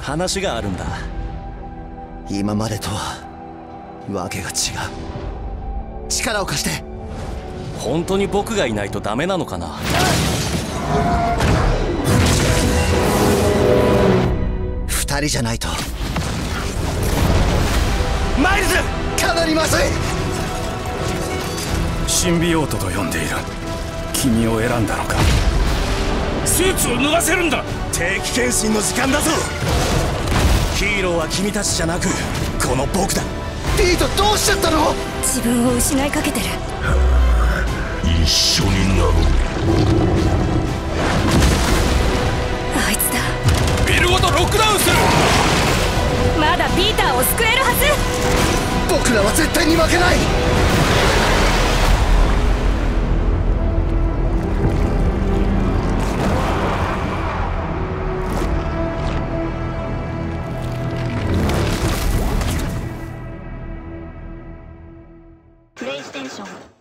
話があるんだ。今までとはわけが違う。力を貸して。本当に僕がいないとダメなのかな？二人じゃないと。マイルズ！かなりまずいシンビオートと呼んでいる君を選んだのかスーツを脱がせるんだ定期検診の時間だぞヒーローは君たちじゃなくこの僕だピートどうしちゃったの自分を失いかけてる一緒になろうあいつだビルごとロックダウンするまだピーターを救えるはず僕らは絶対に負けないイステーション。